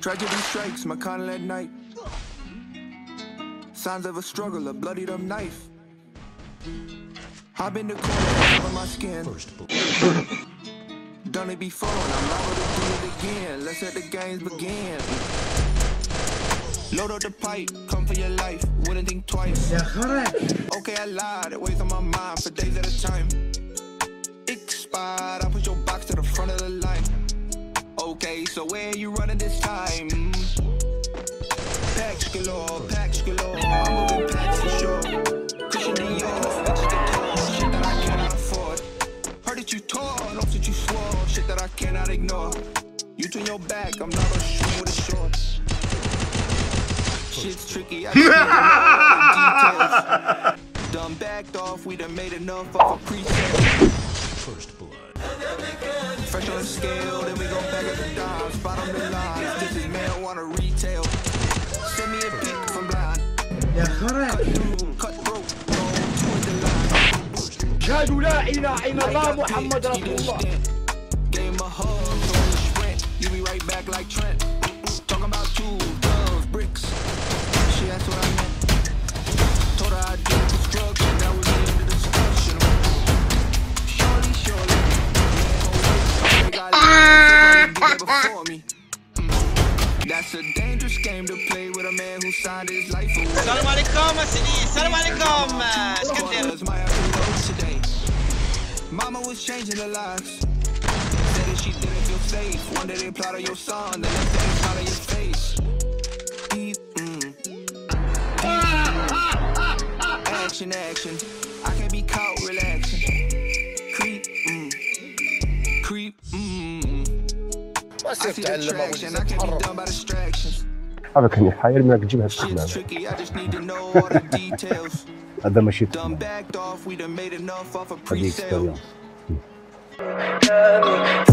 Tragedy strikes my continent at night. Signs of a struggle, a bloodied up knife. Hop been the corner, cover my skin. First Done it before, and I'm liable to do it again. Let's let the games begin. Load up the pipe, come for your life, wouldn't think twice. Okay, I lied, it weighs on my mind for days at a time. Expired, I put your box to the front of the line. Okay, so where you running this time? Packs galore, packs galore. that I cannot ignore. You turn your back, I'm not a shoe with a short. Shit's tricky, I just need to know all the details. Done backed off, we done made enough off a preset. First blood. Fresh on the scale, then we go back at the dimes. Bottom the line, this is marijuana retail. Send me a pic from blind. يا خرا Cut throat, go to the line. أشهد لا إله إلا الله محمد رسول الله a hug, throw sprint. You be right back like Trent. Talking about two bricks. She asked what I meant. Told her I that was the end of the discussion. Surely, surely. Oh, mm. That's a dangerous game to play with a man who signed his life away. Salam alaikum, Asini. Salam alaikum. Uh, Mama was changing the lives Said that she didn't feel safe. One day they plot on your son, the next day they plot on your face. Deep, mm. Deep. Action, action. I can't be caught relaxing. Creep, mm. Creep, mm. ما I صرت see the تعلم أول traction. I can't be تتحرك done by distractions. هذا كان يحايل منك تجيبها باستخدام Shit's tricky. I just need to know all the details. هذا ماشي Done تخدم backed off. We done made enough off a هذه pre-sale. اكسبيرينس